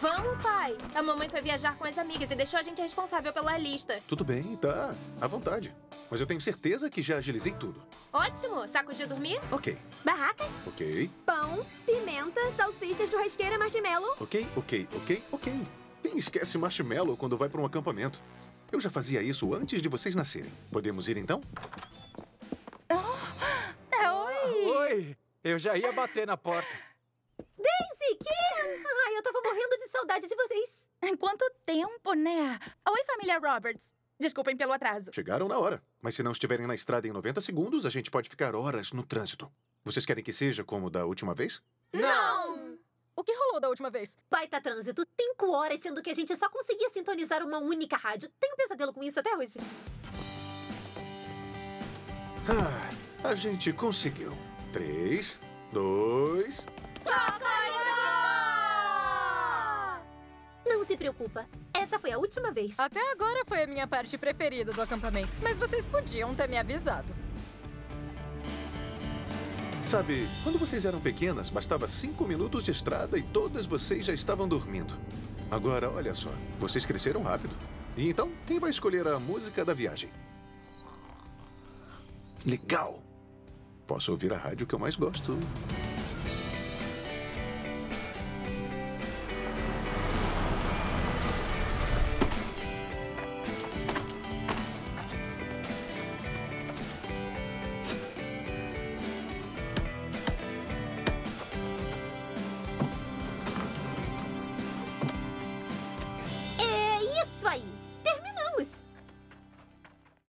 Vamos, pai. A mamãe foi viajar com as amigas e deixou a gente responsável pela lista. Tudo bem, tá. À vontade. Mas eu tenho certeza que já agilizei tudo. Ótimo. Sacos de dormir? Ok, Barracas, ok, pão, pimenta, salsicha, churrasqueira, marshmallow. ok, ok, ok, ok. Quem esquece marshmallow quando vai para um acampamento? Eu já fazia isso antes de vocês nascerem. Podemos ir então? É, oi! Oi! Eu já ia bater na porta. Daisy, Ken! Ai, eu tava morrendo de saudade de vocês. Quanto tempo, né? Oi, família Roberts. Desculpem pelo atraso. Chegaram na hora. Mas se não estiverem na estrada em 90 segundos, a gente pode ficar horas no trânsito. Vocês querem que seja como da última vez? Não! O que rolou da última vez? Baita trânsito, cinco horas, sendo que a gente só conseguia sintonizar uma única rádio. Tenho um pesadelo com isso até hoje. Ah, a gente conseguiu. Três, dois. Não preocupa. Essa foi a última vez. Até agora foi a minha parte preferida do acampamento. Mas vocês podiam ter me avisado. Sabe, quando vocês eram pequenas, bastava cinco minutos de estrada e todas vocês já estavam dormindo. Agora, olha só, vocês cresceram rápido. E então, quem vai escolher a música da viagem? Legal! Posso ouvir a rádio que eu mais gosto.